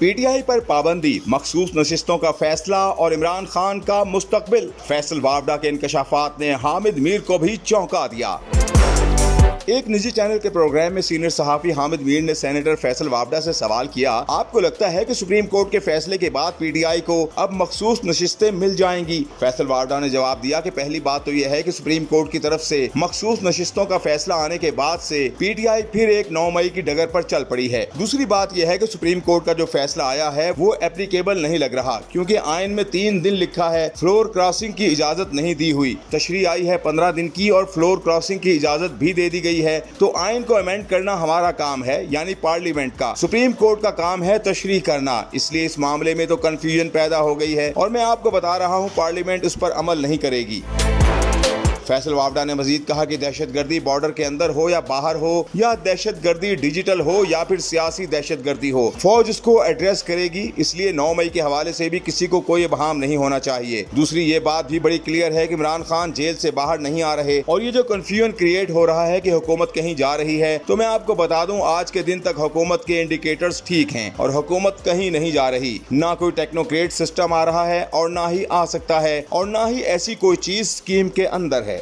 PTI पर पाबंदी, मखसूस नशिस्तों का फैसला और इमरान खान का मुस्तबिल फैसल वावडा के इंकशाफात ने हामिद मीर को भी चौंका दिया। एक निजी चैनल के प्रोग्राम में सीनियर सहाफी हामिद मीर ने सेनेटर फैसल वावडा से सवाल किया, आपको लगता है कि सुप्रीम कोर्ट के फैसले के बाद पीटीआई को अब मखसूस नशिस्तें मिल जाएँगी? फैसल वावडा ने जवाब दिया कि पहली बात तो यह है कि सुप्रीम कोर्ट की तरफ़ से मखसूस नशिस्तों का फैसला आने के बाद से पीटीआई फिर एक नौ मई की डगर पर चल पड़ी है। दूसरी बात यह है की सुप्रीम कोर्ट का जो फैसला आया है, वो एप्लीकेबल नहीं लग रहा, क्यूँकी आयन में तीन दिन लिखा है फ्लोर क्रॉसिंग की इजाज़त नहीं दी हुई। तशरी आई है पंद्रह दिन की और फ्लोर क्रॉसिंग की इजाज़त भी दे दी गई है तो आइन को अमेंड करना हमारा काम है, यानी पार्लियामेंट का। सुप्रीम कोर्ट का काम है तशरी करना। इसलिए इस मामले में तो कंफ्यूजन पैदा हो गई है। और मैं आपको बता रहा हूँ पार्लियामेंट उस पर अमल नहीं करेगी। फैसल वावडा ने मजीद कहा कि दहशत गर्दी बॉर्डर के अंदर हो या बाहर हो, या दहशत गर्दी डिजिटल हो या फिर सियासी दहशत गर्दी हो, फौज इसको एड्रेस करेगी, इसलिए नौ मई के हवाले से भी किसी को कोई बहाम नहीं होना चाहिए। दूसरी ये बात भी बड़ी क्लियर है की इमरान खान जेल से बाहर नहीं आ रहे, और ये जो कन्फ्यूज़न क्रिएट हो रहा है की हुकूमत कहीं जा रही है तो मैं आपको बता दूँ, आज के दिन तक हुकूमत के इंडिकेटर्स ठीक है, और हुकूमत कहीं नहीं जा रही। ना कोई टेक्नोक्रेट सिस्टम आ रहा है, और ना ही आ सकता है, और ना ही ऐसी कोई चीज़ स्कीम के अंदर है।